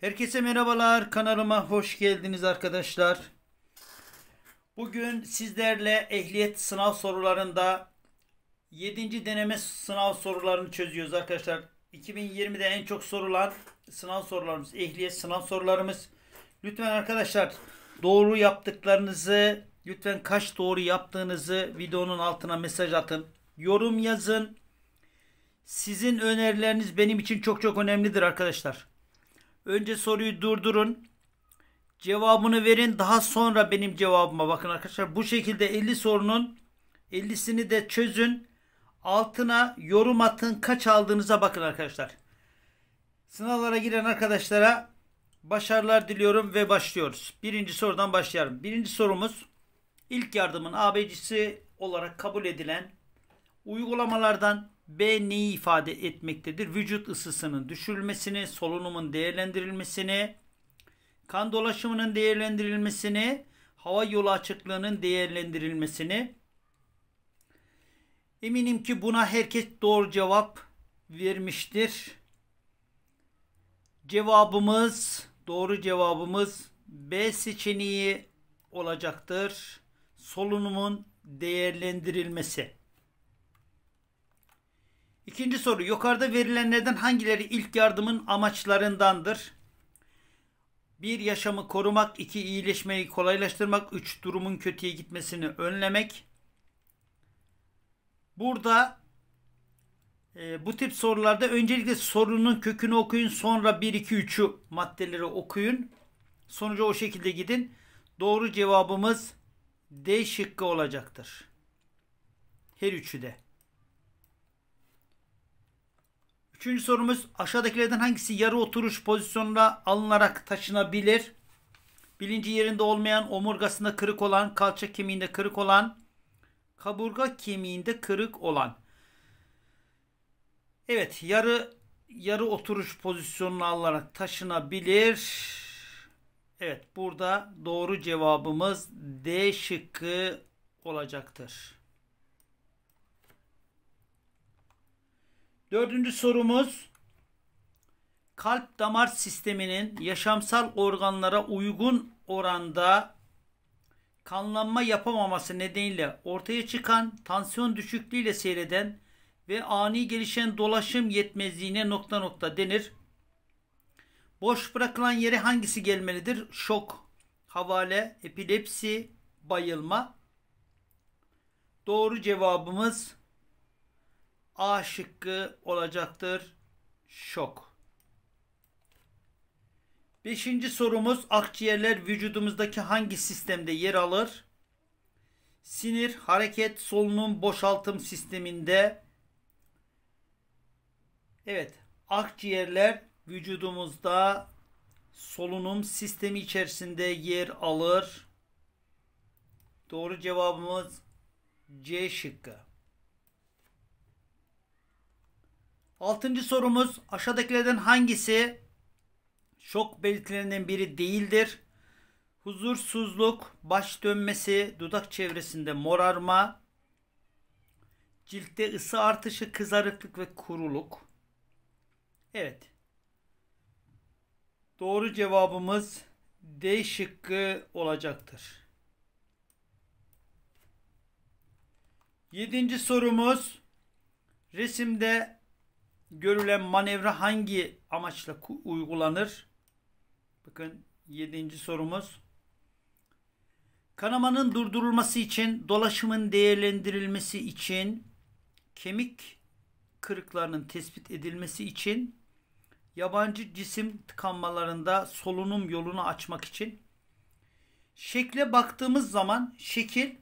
Herkese merhabalar. Kanalıma hoş geldiniz arkadaşlar. Bugün sizlerle ehliyet sınav sorularında 7. deneme sınav sorularını çözüyoruz arkadaşlar. 2020'de en çok sorulan sınav sorularımız, ehliyet sınav sorularımız. Lütfen arkadaşlar doğru yaptıklarınızı, lütfen kaç doğru yaptığınızı videonun altına mesaj atın. Yorum yazın. Sizin önerileriniz benim için çok çok önemlidir arkadaşlar. Önce soruyu durdurun. Cevabını verin. Daha sonra benim cevabıma bakın arkadaşlar. Bu şekilde 50 sorunun 50'sini de çözün. Altına yorum atın. Kaç aldığınıza bakın arkadaşlar. Sınavlara giren arkadaşlara başarılar diliyorum ve başlıyoruz. Birinci sorudan başlayalım. Birinci sorumuz ilk yardımın ABC'si olarak kabul edilen uygulamalardan B neyi ifade etmektedir? Vücut ısısının düşürülmesini, solunumun değerlendirilmesini, kan dolaşımının değerlendirilmesini, hava yolu açıklığının değerlendirilmesini. Eminim ki buna herkes doğru cevap vermiştir. Cevabımız, doğru cevabımız B seçeneği olacaktır. Solunumun değerlendirilmesi. İkinci soru. Yukarıda verilenlerden hangileri ilk yardımın amaçlarındandır? 1. Yaşamı korumak. 2. iyileşmeyi kolaylaştırmak. 3. Durumun kötüye gitmesini önlemek. Burada e, bu tip sorularda öncelikle sorunun kökünü okuyun. Sonra 1, 2, 3'ü maddeleri okuyun. Sonuca o şekilde gidin. Doğru cevabımız D şıkkı olacaktır. Her üçü de. Üçüncü sorumuz aşağıdakilerden hangisi yarı oturuş pozisyonuna alınarak taşınabilir? Bilinci yerinde olmayan, omurgasında kırık olan, kalça kemiğinde kırık olan, kaburga kemiğinde kırık olan. Evet, yarı yarı oturuş pozisyonuna alınarak taşınabilir. Evet, burada doğru cevabımız D şıkkı olacaktır. Dördüncü sorumuz kalp damar sisteminin yaşamsal organlara uygun oranda kanlanma yapamaması nedeniyle ortaya çıkan tansiyon düşüklüğüyle seyreden ve ani gelişen dolaşım yetmezliğine nokta nokta denir. Boş bırakılan yere hangisi gelmelidir? Şok, havale, epilepsi, bayılma. Doğru cevabımız A şıkkı olacaktır. Şok. Beşinci sorumuz akciğerler vücudumuzdaki hangi sistemde yer alır? Sinir, hareket, solunum, boşaltım sisteminde. Evet, akciğerler vücudumuzda solunum sistemi içerisinde yer alır. Doğru cevabımız C şıkkı. Altıncı sorumuz aşağıdakilerden hangisi şok belirtilerinden biri değildir? Huzursuzluk, baş dönmesi, dudak çevresinde morarma, ciltte ısı artışı, kızarıklık ve kuruluk. Evet. Doğru cevabımız D şıkkı olacaktır. Yedinci sorumuz resimde görülen manevra hangi amaçla uygulanır? Bakın yedinci sorumuz. Kanamanın durdurulması için, dolaşımın değerlendirilmesi için, kemik kırıklarının tespit edilmesi için, yabancı cisim tıkanmalarında solunum yolunu açmak için. Şekle baktığımız zaman şekil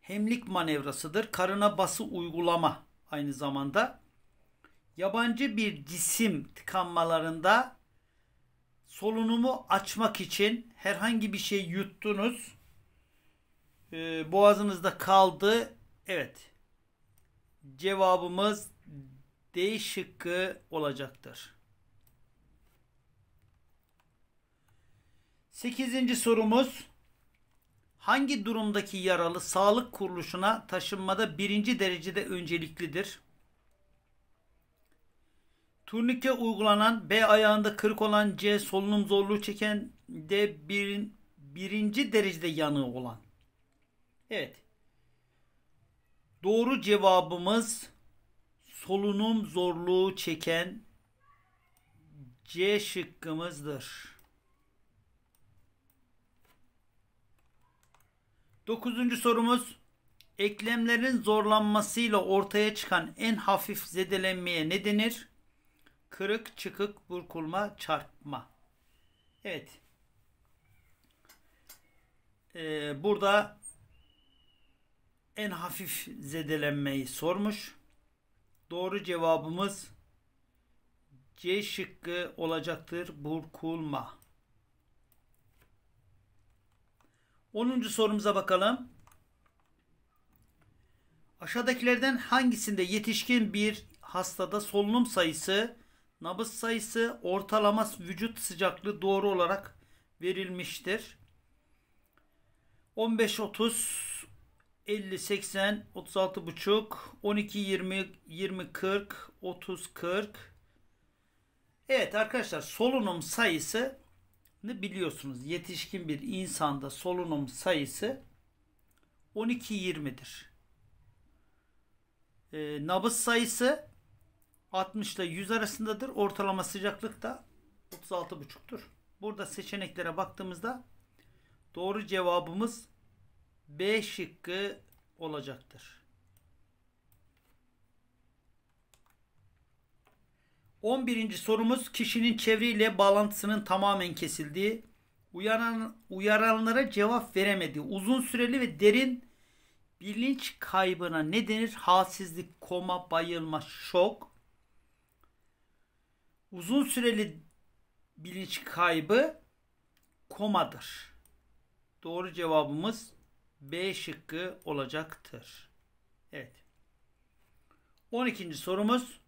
hemlik manevrasıdır. Karına bası uygulama aynı zamanda yabancı bir cisim tıkanmalarında solunumu açmak için herhangi bir şey yuttunuz. E, boğazınızda kaldı. Evet. Cevabımız D şıkkı olacaktır. Sekizinci sorumuz. Hangi durumdaki yaralı sağlık kuruluşuna taşınmada birinci derecede önceliklidir? Turnike uygulanan B ayağında kırık olan C solunum zorluğu çeken D birin, birinci derecede yanığı olan. Evet. Doğru cevabımız solunum zorluğu çeken C şıkkımızdır. Dokuzuncu sorumuz eklemlerin zorlanmasıyla ortaya çıkan en hafif zedelenmeye ne denir? Kırık, çıkık, burkulma, çarpma. Evet. Ee, burada en hafif zedelenmeyi sormuş. Doğru cevabımız C şıkkı olacaktır. Burkulma. 10. sorumuza bakalım. Aşağıdakilerden hangisinde yetişkin bir hastada solunum sayısı, nabız sayısı, ortalama vücut sıcaklığı doğru olarak verilmiştir? 15 30 50 80 36 buçuk 12 20 20 40 30 40 Evet arkadaşlar solunum sayısı ne biliyorsunuz yetişkin bir insanda solunum sayısı 12-20'dir. E, nabız sayısı 60 ile 100 arasındadır. Ortalama sıcaklık da 36,5'tur. Burada seçeneklere baktığımızda doğru cevabımız B şıkkı olacaktır. 11. sorumuz kişinin çevreyle bağlantısının tamamen kesildiği, uyaran, uyaranlara cevap veremediği, uzun süreli ve derin bilinç kaybına ne denir? Halsizlik, koma, bayılma, şok. Uzun süreli bilinç kaybı komadır. Doğru cevabımız B şıkkı olacaktır. Evet. 12. sorumuz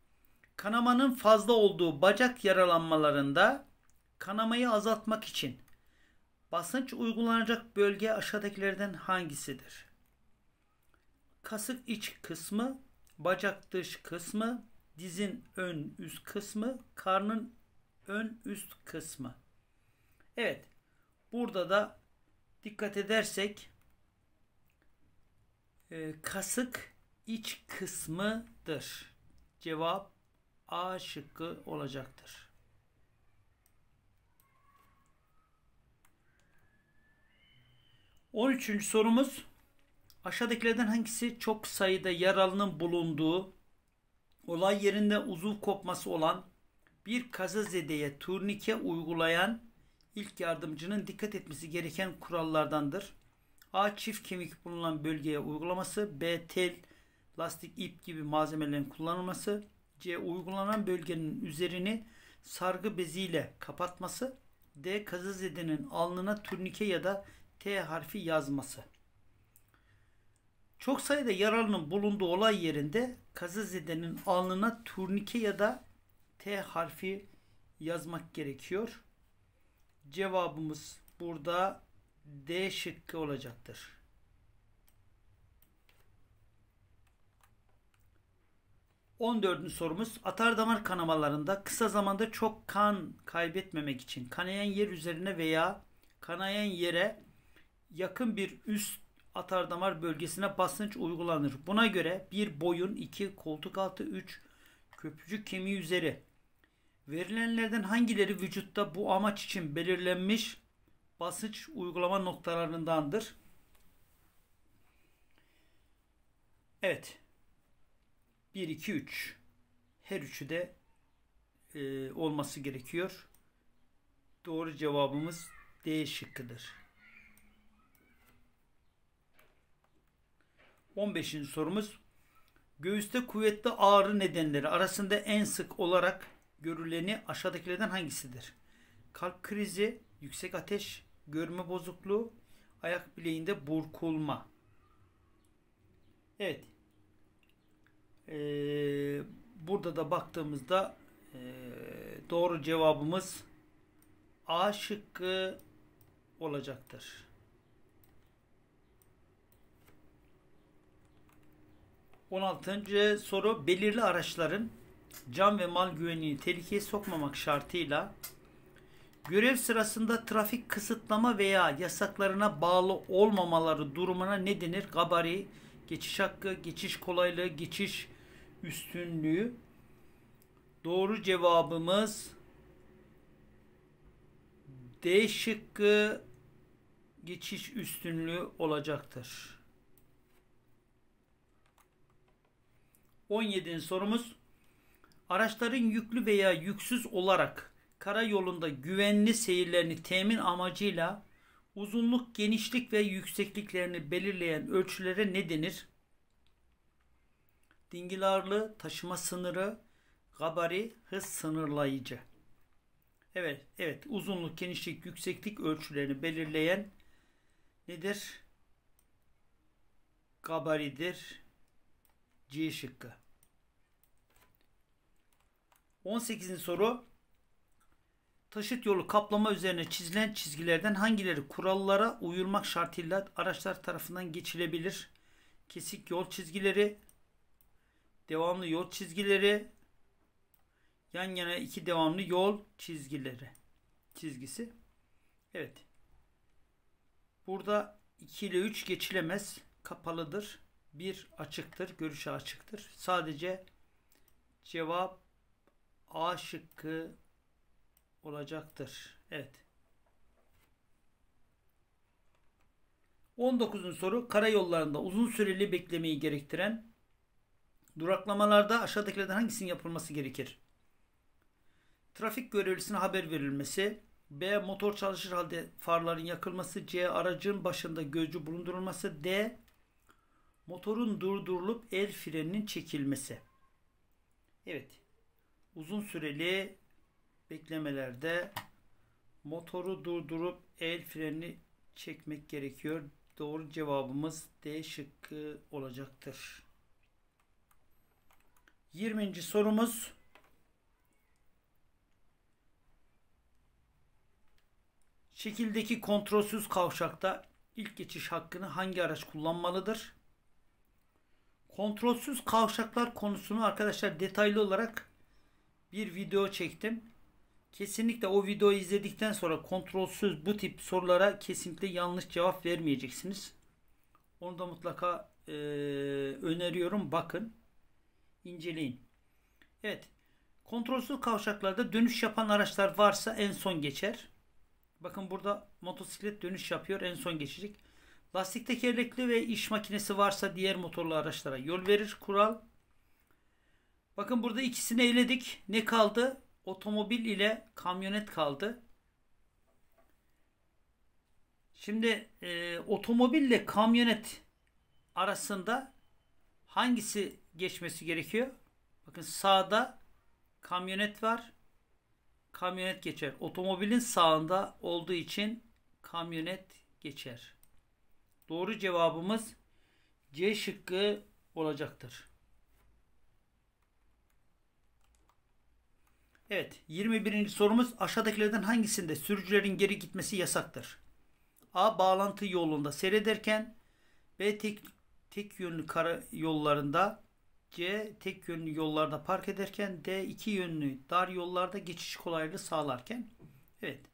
Kanamanın fazla olduğu bacak yaralanmalarında kanamayı azaltmak için basınç uygulanacak bölge aşağıdakilerden hangisidir? Kasık iç kısmı, bacak dış kısmı, dizin ön üst kısmı, karnın ön üst kısmı. Evet. Burada da dikkat edersek e, kasık iç kısmıdır. Cevap A şıkkı olacaktır. On üçüncü sorumuz aşağıdakilerden hangisi çok sayıda yaralının bulunduğu olay yerinde uzuv kopması olan bir kazazedeye turnike uygulayan ilk yardımcının dikkat etmesi gereken kurallardandır. A. Çift kemik bulunan bölgeye uygulaması. B. Tel, lastik, ip gibi malzemelerin kullanılması. C. Uygulanan bölgenin üzerini sargı beziyle kapatması. D. Kazızedenin alnına turnike ya da T harfi yazması. Çok sayıda yaralının bulunduğu olay yerinde kazızedenin alnına turnike ya da T harfi yazmak gerekiyor. Cevabımız burada D şıkkı olacaktır. 14. sorumuz atar damar kanamalarında kısa zamanda çok kan kaybetmemek için kanayan yer üzerine veya kanayan yere yakın bir üst atar damar bölgesine basınç uygulanır. Buna göre bir boyun, iki koltuk altı, üç köprücük kemiği üzeri verilenlerden hangileri vücutta bu amaç için belirlenmiş basınç uygulama noktalarındandır? Evet. 1, 2, 3. Her üçü de e, olması gerekiyor. Doğru cevabımız D şıkkıdır. 15. sorumuz Göğüste kuvvetli ağrı nedenleri arasında en sık olarak görüleni aşağıdakilerden hangisidir? Kalp krizi, yüksek ateş, görme bozukluğu, ayak bileğinde burkulma. Evet. Ee, burada da baktığımızda e, doğru cevabımız A şıkkı olacaktır. On altıncı soru belirli araçların can ve mal güvenliğini tehlikeye sokmamak şartıyla görev sırasında trafik kısıtlama veya yasaklarına bağlı olmamaları durumuna ne denir? Gabari, geçiş hakkı, geçiş kolaylığı, geçiş üstünlüğü. Doğru cevabımız D şıkkı geçiş üstünlüğü olacaktır. 17. sorumuz araçların yüklü veya yüksüz olarak karayolunda güvenli seyirlerini temin amacıyla uzunluk, genişlik ve yüksekliklerini belirleyen ölçülere ne denir? Dingil ağırlığı, taşıma sınırı, gabari, hız sınırlayıcı. Evet, evet. Uzunluk, genişlik, yükseklik ölçülerini belirleyen nedir? Gabaridir. C şıkkı. 18. soru. Taşıt yolu kaplama üzerine çizilen çizgilerden hangileri kurallara uyulmak şartıyla araçlar tarafından geçilebilir? Kesik yol çizgileri, devamlı yol çizgileri, yan yana iki devamlı yol çizgileri çizgisi. Evet. Burada 2 ile 3 geçilemez. Kapalıdır. 1 açıktır. Görüşe açıktır. Sadece cevap A şıkkı olacaktır. Evet. 19. soru karayollarında uzun süreli beklemeyi gerektiren duraklamalarda aşağıdakilerden hangisinin yapılması gerekir? Trafik görevlisine haber verilmesi, B. Motor çalışır halde farların yakılması, C. Aracın başında gözcü bulundurulması, D. Motorun durdurulup el freninin çekilmesi. Evet. Uzun süreli beklemelerde motoru durdurup el frenini çekmek gerekiyor. Doğru cevabımız D şıkkı olacaktır. 20. sorumuz Şekildeki kontrolsüz kavşakta ilk geçiş hakkını hangi araç kullanmalıdır? Kontrolsüz kavşaklar konusunu arkadaşlar detaylı olarak bir video çektim. Kesinlikle o videoyu izledikten sonra kontrolsüz bu tip sorulara kesinlikle yanlış cevap vermeyeceksiniz. Onu da mutlaka e, öneriyorum. Bakın. inceleyin. Evet. Kontrolsüz kavşaklarda dönüş yapan araçlar varsa en son geçer. Bakın burada motosiklet dönüş yapıyor. En son geçecek. Lastik tekerlekli ve iş makinesi varsa diğer motorlu araçlara yol verir kural. Bakın burada ikisini eledik. Ne kaldı? Otomobil ile kamyonet kaldı. Şimdi e, otomobille kamyonet arasında hangisi geçmesi gerekiyor? Bakın sağda kamyonet var. Kamyonet geçer. Otomobilin sağında olduğu için kamyonet geçer. Doğru cevabımız C şıkkı olacaktır. Evet 21. sorumuz aşağıdakilerden hangisinde sürücülerin geri gitmesi yasaktır? A. Bağlantı yolunda seyrederken B. Tek, tek yönlü kara yollarında C. Tek yönlü yollarda park ederken D. iki yönlü dar yollarda geçiş kolaylığı sağlarken Evet.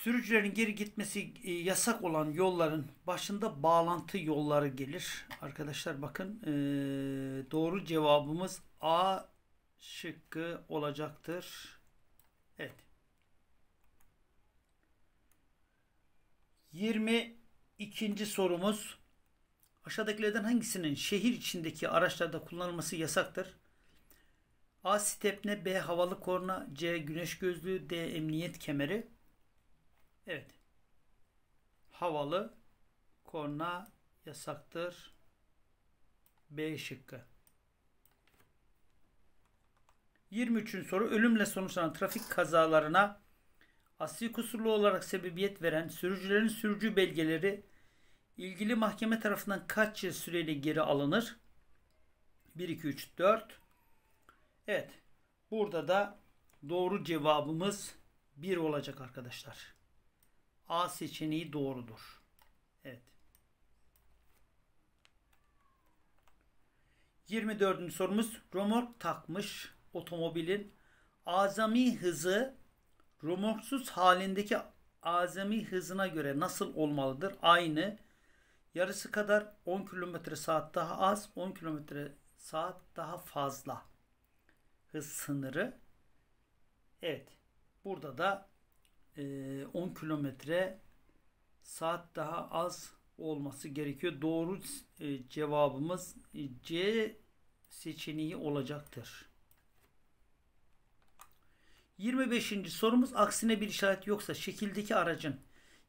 Sürücülerin geri gitmesi e, yasak olan yolların başında bağlantı yolları gelir. Arkadaşlar bakın e, doğru cevabımız A şıkkı olacaktır. Evet. 22. sorumuz aşağıdakilerden hangisinin şehir içindeki araçlarda kullanılması yasaktır? A. Stepne B. Havalı korna C. Güneş gözlüğü D. Emniyet kemeri Evet. Havalı korna yasaktır. B şıkkı. 23. soru ölümle sonuçlanan trafik kazalarına asli kusurlu olarak sebebiyet veren sürücülerin sürücü belgeleri ilgili mahkeme tarafından kaç yıl süreyle geri alınır? 1, 2, 3, 4. Evet. Burada da doğru cevabımız 1 olacak arkadaşlar. A seçeneği doğrudur. Evet. 24. sorumuz romork takmış otomobilin azami hızı romorksuz halindeki azami hızına göre nasıl olmalıdır? Aynı. Yarısı kadar 10 km saat daha az, 10 km saat daha fazla hız sınırı. Evet. Burada da e, 10 kilometre saat daha az olması gerekiyor. Doğru e, cevabımız e, C seçeneği olacaktır. 25. sorumuz aksine bir işaret yoksa şekildeki aracın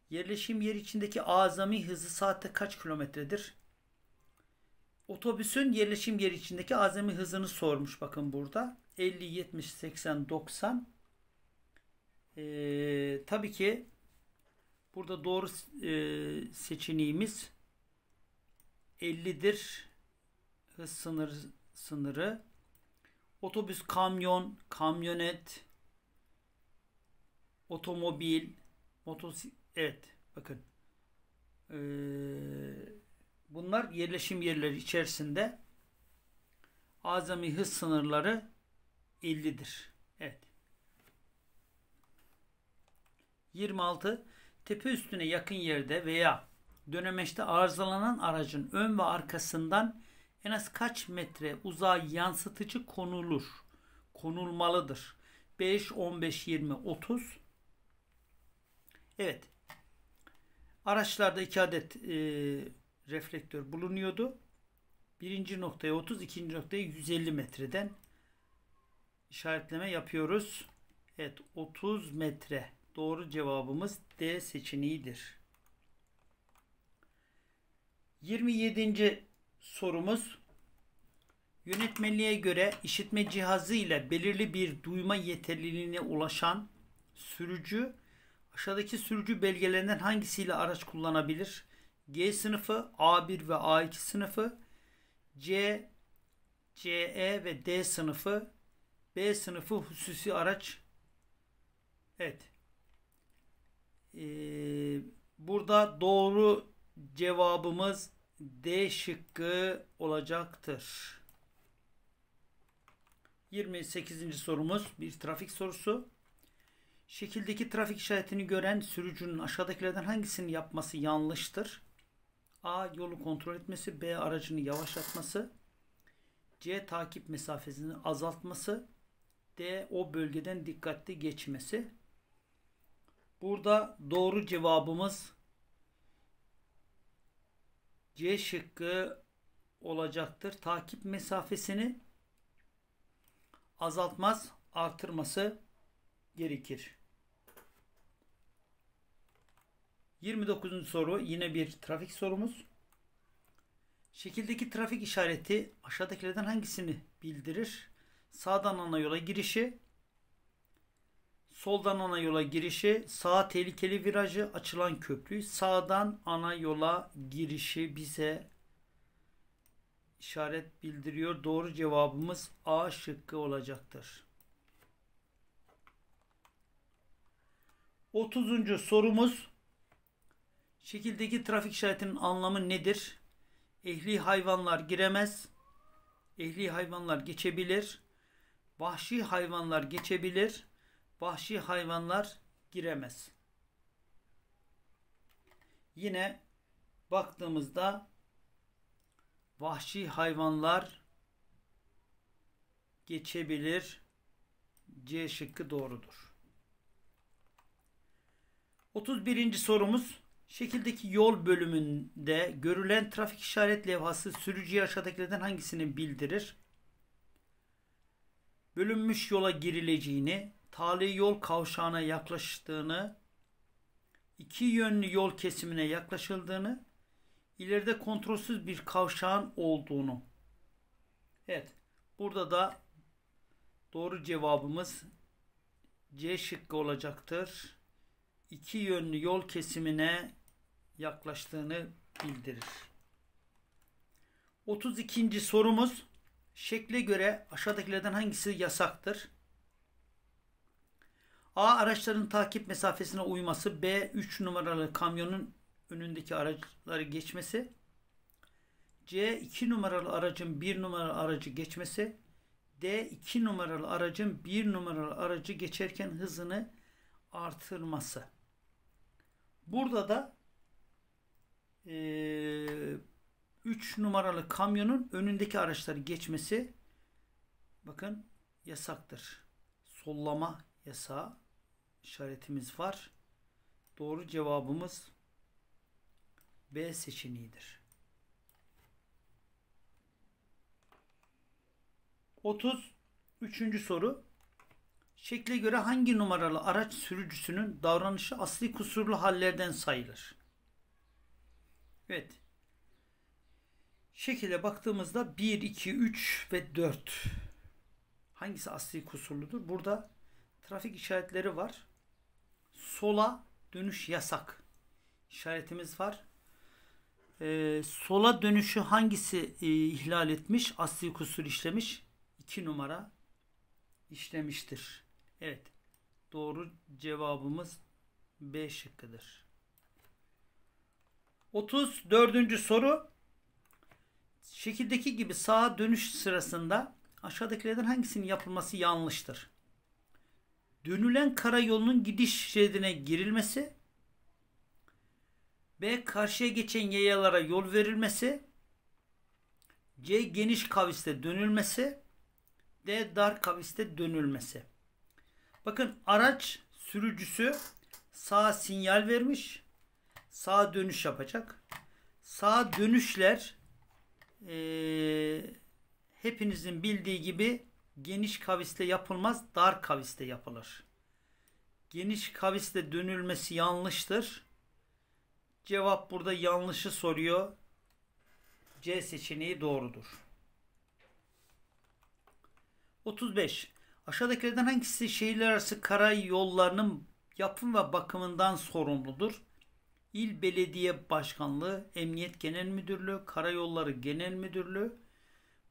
yerleşim yeri içindeki azami hızı saatte kaç kilometredir? Otobüsün yerleşim yeri içindeki azami hızını sormuş bakın burada. 50, 70, 80, 90. Ee, tabii ki burada doğru e, seçeneğimiz 50'dir. Hız sınırı, sınırı. Otobüs, kamyon, kamyonet, otomobil, motosiklet, evet bakın. Ee, bunlar yerleşim yerleri içerisinde azami hız sınırları 50'dir. Evet. 26. Tepe üstüne yakın yerde veya dönemeçte arızalanan aracın ön ve arkasından en az kaç metre uzağa yansıtıcı konulur? Konulmalıdır. 5, 15, 20, 30. Evet. Araçlarda iki adet e, reflektör bulunuyordu. Birinci noktaya 30, ikinci noktaya 150 metreden işaretleme yapıyoruz. Evet 30 metre. Doğru cevabımız D seçeneğidir. 27. sorumuz Yönetmeliğe göre işitme cihazı ile belirli bir duyma yeterliliğine ulaşan sürücü aşağıdaki sürücü belgelerinden hangisiyle araç kullanabilir? G sınıfı, A1 ve A2 sınıfı, C, CE ve D sınıfı, B sınıfı hususi araç. Evet. Ee, burada doğru cevabımız D şıkkı olacaktır. 28. sorumuz bir trafik sorusu. Şekildeki trafik işaretini gören sürücünün aşağıdakilerden hangisini yapması yanlıştır? A. Yolu kontrol etmesi. B. Aracını yavaşlatması. C. Takip mesafesini azaltması. D. O bölgeden dikkatli geçmesi. Burada doğru cevabımız C şıkkı olacaktır. Takip mesafesini azaltmaz, artırması gerekir. 29. soru yine bir trafik sorumuz. Şekildeki trafik işareti aşağıdakilerden hangisini bildirir? Sağdan ana yola girişi, soldan ana yola girişi, sağ tehlikeli virajı, açılan köprü, sağdan ana yola girişi bize işaret bildiriyor. Doğru cevabımız A şıkkı olacaktır. 30. sorumuz Şekildeki trafik işaretinin anlamı nedir? Ehli hayvanlar giremez. Ehli hayvanlar geçebilir. Vahşi hayvanlar geçebilir. Vahşi hayvanlar giremez. Yine baktığımızda vahşi hayvanlar geçebilir. C şıkkı doğrudur. 31. sorumuz şekildeki yol bölümünde görülen trafik işaret levhası sürücüye aşağıdakilerden hangisini bildirir? Bölünmüş yola girileceğini, tali yol kavşağına yaklaştığını, iki yönlü yol kesimine yaklaşıldığını, ileride kontrolsüz bir kavşağın olduğunu. Evet. Burada da doğru cevabımız C şıkkı olacaktır. İki yönlü yol kesimine yaklaştığını bildirir. 32. sorumuz şekle göre aşağıdakilerden hangisi yasaktır? A. Araçların takip mesafesine uyması. B. 3 numaralı kamyonun önündeki araçları geçmesi. C 2 numaralı aracın 1 numaralı aracı geçmesi. D 2 numaralı aracın 1 numaralı aracı geçerken hızını artırması. Burada da 3 e, numaralı kamyonun önündeki araçları geçmesi bakın yasaktır. Sollama yasağı işaretimiz var. Doğru cevabımız B seçeneğidir. 33. soru. Şekle göre hangi numaralı araç sürücüsünün davranışı asli kusurlu hallerden sayılır? Evet. Şekile baktığımızda 1, 2, 3 ve 4. Hangisi asli kusurludur? Burada trafik işaretleri var. Sola dönüş yasak. İşaretimiz var. Ee, sola dönüşü hangisi e, ihlal etmiş? Asli kusur işlemiş. 2 numara işlemiştir. Evet. Doğru cevabımız B şıkkıdır. 34. soru. Şekildeki gibi sağa dönüş sırasında aşağıdakilerden hangisinin yapılması yanlıştır? Dönülen karayolunun gidiş şeridine girilmesi, B. Karşıya geçen yayalara yol verilmesi, C. Geniş kaviste dönülmesi, D. Dar kaviste dönülmesi. Bakın araç sürücüsü sağ sinyal vermiş. Sağ dönüş yapacak. Sağ dönüşler e, hepinizin bildiği gibi geniş kaviste yapılmaz. Dar kaviste yapılır. Geniş kaviste dönülmesi yanlıştır. Cevap burada yanlışı soruyor. C seçeneği doğrudur. 35. Aşağıdakilerden hangisi şehirler arası karayollarının yapım ve bakımından sorumludur? İl Belediye Başkanlığı, Emniyet Genel Müdürlüğü, Karayolları Genel Müdürlüğü,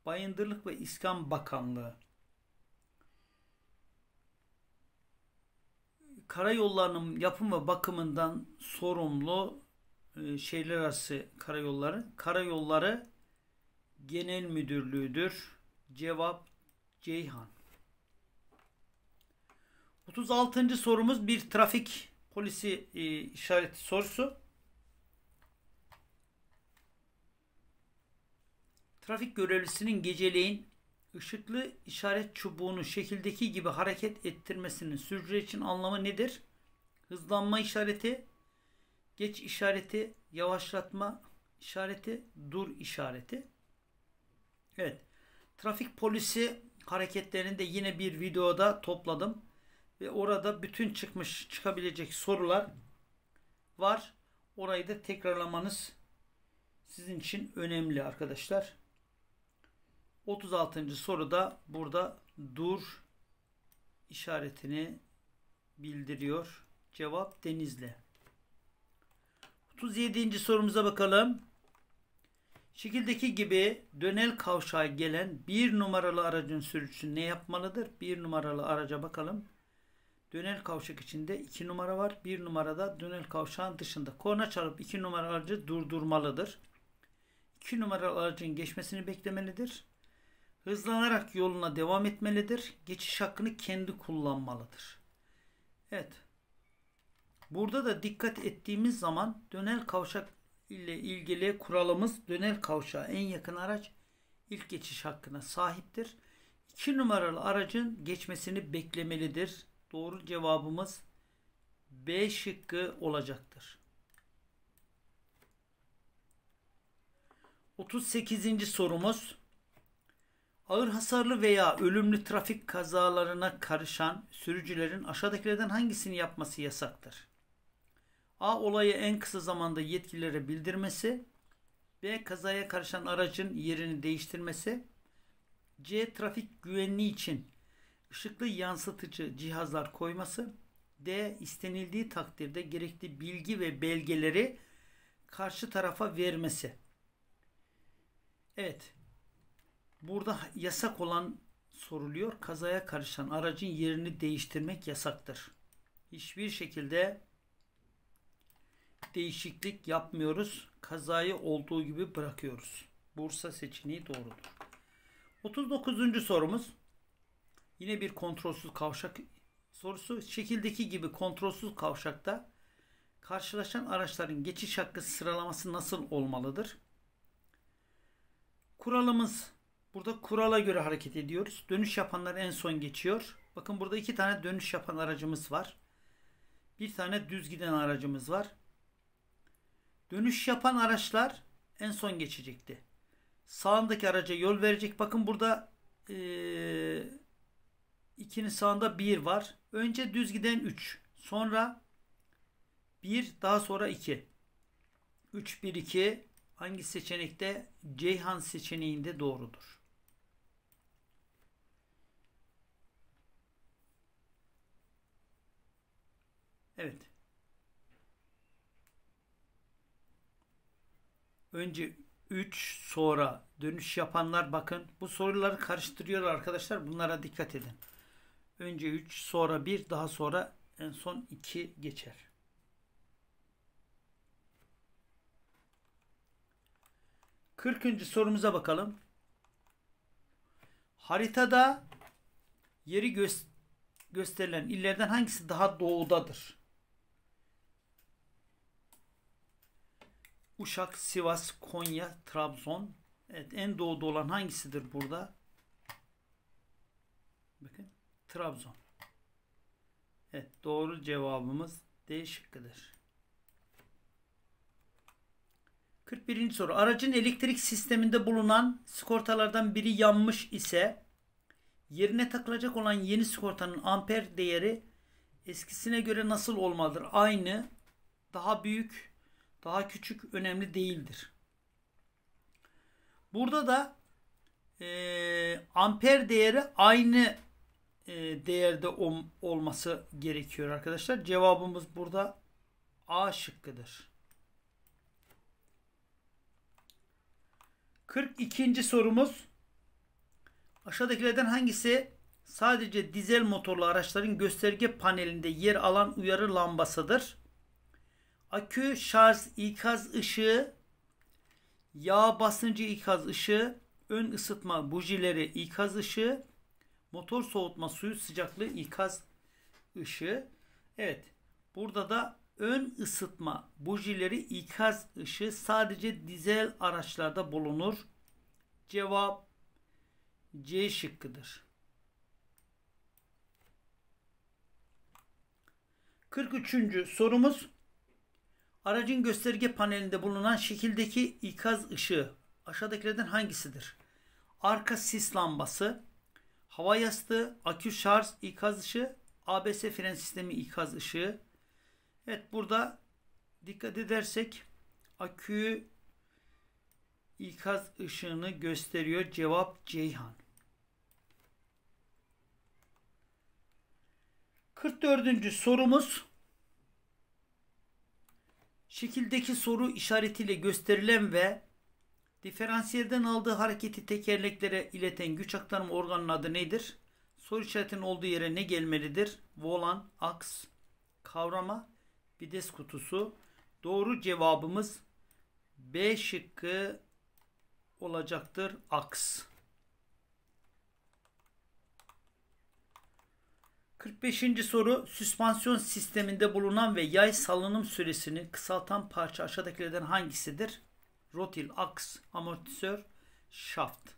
Bayındırlık ve İskan Bakanlığı. Karayollarının yapım ve bakımından sorumlu e, şehirler arası karayolları, Karayolları Genel Müdürlüğü'dür. Cevap Ceyhan. 36. sorumuz bir trafik polisi e, işareti sorusu. Trafik görevlisinin geceleyin ışıklı işaret çubuğunu şekildeki gibi hareket ettirmesinin sürücü için anlamı nedir? Hızlanma işareti, geç işareti, yavaşlatma işareti, dur işareti. Evet. Trafik polisi hareketlerini de yine bir videoda topladım. Ve orada bütün çıkmış çıkabilecek sorular var. Orayı da tekrarlamanız sizin için önemli arkadaşlar. 36. soruda burada dur işaretini bildiriyor. Cevap Denizli. 37. sorumuza bakalım. Şekildeki gibi dönel kavşağa gelen bir numaralı aracın sürücüsü ne yapmalıdır? Bir numaralı araca bakalım. Dönel kavşak içinde iki numara var. Bir numarada dönel kavşağın dışında. Korna çalıp iki numaralı aracı durdurmalıdır. İki numaralı aracın geçmesini beklemelidir. Hızlanarak yoluna devam etmelidir. Geçiş hakkını kendi kullanmalıdır. Evet. Burada da dikkat ettiğimiz zaman dönel kavşak ile ilgili kuralımız dönel kavşağa en yakın araç ilk geçiş hakkına sahiptir. 2 numaralı aracın geçmesini beklemelidir. Doğru cevabımız B şıkkı olacaktır. 38. sorumuz Ağır hasarlı veya ölümlü trafik kazalarına karışan sürücülerin aşağıdakilerden hangisini yapması yasaktır? A. Olayı en kısa zamanda yetkililere bildirmesi. B. Kazaya karışan aracın yerini değiştirmesi. C. Trafik güvenliği için ışıklı yansıtıcı cihazlar koyması. D. istenildiği takdirde gerekli bilgi ve belgeleri karşı tarafa vermesi. Evet. Burada yasak olan soruluyor. Kazaya karışan aracın yerini değiştirmek yasaktır. Hiçbir şekilde değişiklik yapmıyoruz. Kazayı olduğu gibi bırakıyoruz. Bursa seçeneği doğrudur. 39. sorumuz yine bir kontrolsüz kavşak sorusu. Şekildeki gibi kontrolsüz kavşakta karşılaşan araçların geçiş hakkı sıralaması nasıl olmalıdır? Kuralımız burada kurala göre hareket ediyoruz. Dönüş yapanlar en son geçiyor. Bakın burada iki tane dönüş yapan aracımız var. Bir tane düz giden aracımız var. Dönüş yapan araçlar en son geçecekti. Sağındaki araca yol verecek. Bakın burada ee, ikinin sağında bir var. Önce düz giden 3. Sonra 1 daha sonra 2. 3 1 2 hangi seçenekte? Ceyhan seçeneğinde doğrudur. Evet. Önce 3 sonra dönüş yapanlar bakın bu soruları karıştırıyorlar arkadaşlar. Bunlara dikkat edin. Önce 3 sonra 1 daha sonra en son 2 geçer. Kırkıncı sorumuza bakalım. Haritada yeri gö gösterilen illerden hangisi daha doğudadır? Uşak, Sivas, Konya, Trabzon. Evet en doğuda olan hangisidir burada? Bakın Trabzon. Evet doğru cevabımız D şıkkıdır. 41. soru. Aracın elektrik sisteminde bulunan sigortalardan biri yanmış ise yerine takılacak olan yeni sigortanın amper değeri eskisine göre nasıl olmalıdır? Aynı, daha büyük, daha küçük önemli değildir. Burada da e, amper değeri aynı e, değerde ol, olması gerekiyor arkadaşlar. Cevabımız burada A şıkkıdır. 42. sorumuz aşağıdakilerden hangisi sadece dizel motorlu araçların gösterge panelinde yer alan uyarı lambasıdır? Akü, şarj, ikaz ışığı, yağ basıncı ikaz ışığı, ön ısıtma bujileri ikaz ışığı, motor soğutma suyu sıcaklığı ikaz ışığı. Evet. Burada da ön ısıtma bujileri ikaz ışığı sadece dizel araçlarda bulunur. Cevap C şıkkıdır. 43. sorumuz Aracın gösterge panelinde bulunan şekildeki ikaz ışığı aşağıdakilerden hangisidir? Arka sis lambası, hava yastığı, akü şarj ikaz ışığı, ABS fren sistemi ikaz ışığı. Evet burada dikkat edersek akü ikaz ışığını gösteriyor. Cevap Ceyhan. 44. sorumuz şekildeki soru işaretiyle gösterilen ve diferansiyelden aldığı hareketi tekerleklere ileten güç aktarma organının adı nedir? Soru işaretinin olduğu yere ne gelmelidir? Volan, aks, kavrama, vites kutusu. Doğru cevabımız B şıkkı olacaktır. Aks. 45. soru süspansiyon sisteminde bulunan ve yay salınım süresini kısaltan parça aşağıdakilerden hangisidir? Rotil, aks, amortisör, şaft.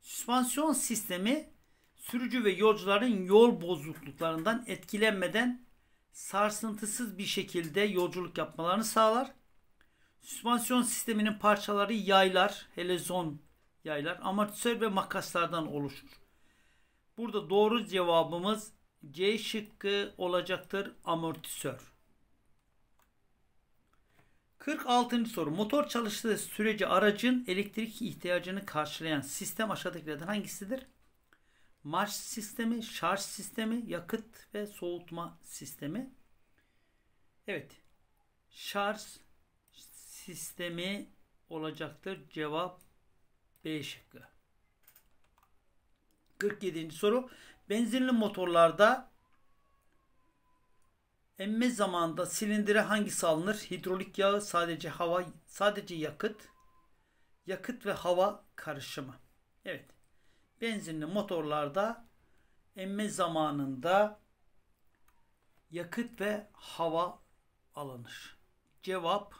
Süspansiyon sistemi sürücü ve yolcuların yol bozukluklarından etkilenmeden sarsıntısız bir şekilde yolculuk yapmalarını sağlar. Süspansiyon sisteminin parçaları yaylar, helezon yaylar, amortisör ve makaslardan oluşur. Burada doğru cevabımız C şıkkı olacaktır amortisör. 46. soru. Motor çalıştığı sürece aracın elektrik ihtiyacını karşılayan sistem aşağıdakilerden hangisidir? Marş sistemi, şarj sistemi, yakıt ve soğutma sistemi. Evet. Şarj sistemi olacaktır. Cevap B şıkkı. 47. soru. Benzinli motorlarda emme zamanında silindire hangisi alınır? Hidrolik yağı, sadece hava, sadece yakıt, yakıt ve hava karışımı. Evet. Benzinli motorlarda emme zamanında yakıt ve hava alınır. Cevap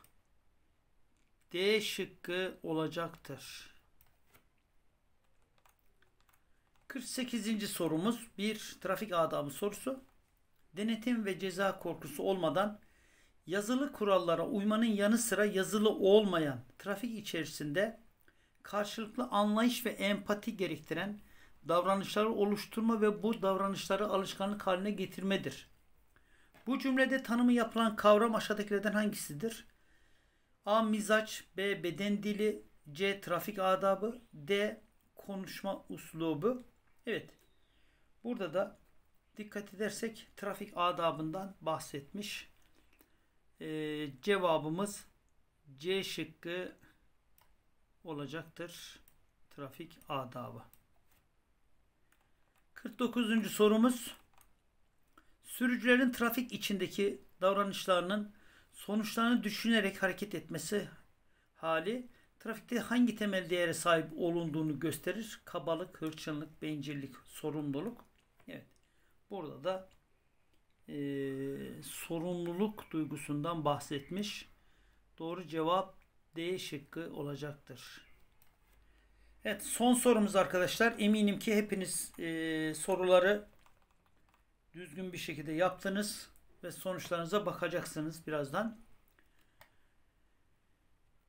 D şıkkı olacaktır. 48. sorumuz bir trafik adabı sorusu. Denetim ve ceza korkusu olmadan yazılı kurallara uymanın yanı sıra yazılı olmayan trafik içerisinde karşılıklı anlayış ve empati gerektiren davranışları oluşturma ve bu davranışları alışkanlık haline getirmedir. Bu cümlede tanımı yapılan kavram aşağıdakilerden hangisidir? A. Mizaç B. Beden dili C. Trafik adabı D. Konuşma uslubu Evet. Burada da dikkat edersek trafik adabından bahsetmiş. Ee, cevabımız C şıkkı olacaktır. Trafik adabı. 49. sorumuz sürücülerin trafik içindeki davranışlarının sonuçlarını düşünerek hareket etmesi hali trafikte hangi temel değere sahip olunduğunu gösterir. Kabalık, hırçınlık, bencillik, sorumluluk. Evet. Burada da e, sorumluluk duygusundan bahsetmiş. Doğru cevap D şıkkı olacaktır. Evet son sorumuz arkadaşlar. Eminim ki hepiniz e, soruları düzgün bir şekilde yaptınız ve sonuçlarınıza bakacaksınız birazdan.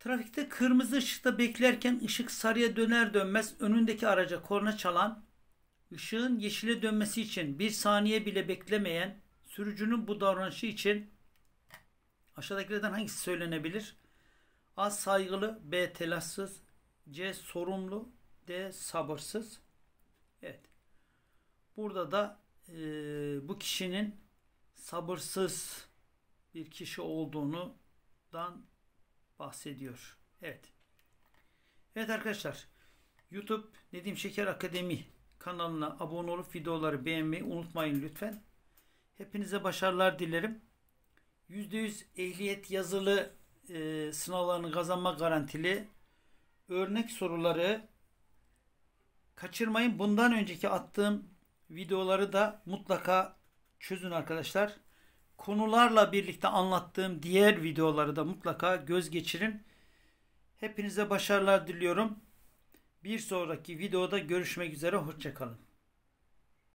Trafikte kırmızı ışıkta beklerken ışık sarıya döner dönmez önündeki araca korna çalan, ışığın yeşile dönmesi için bir saniye bile beklemeyen sürücünün bu davranışı için aşağıdakilerden hangisi söylenebilir? A. Saygılı B. Telaşsız C. Sorumlu D. Sabırsız Evet. Burada da e, bu kişinin sabırsız bir kişi olduğundan bahsediyor. Evet. Evet arkadaşlar. YouTube Nedim Şeker Akademi kanalına abone olup videoları beğenmeyi unutmayın lütfen. Hepinize başarılar dilerim. %100 ehliyet yazılı e, sınavlarını kazanma garantili örnek soruları kaçırmayın. Bundan önceki attığım videoları da mutlaka çözün arkadaşlar konularla birlikte anlattığım diğer videoları da mutlaka göz geçirin. Hepinize başarılar diliyorum. Bir sonraki videoda görüşmek üzere. Hoşçakalın.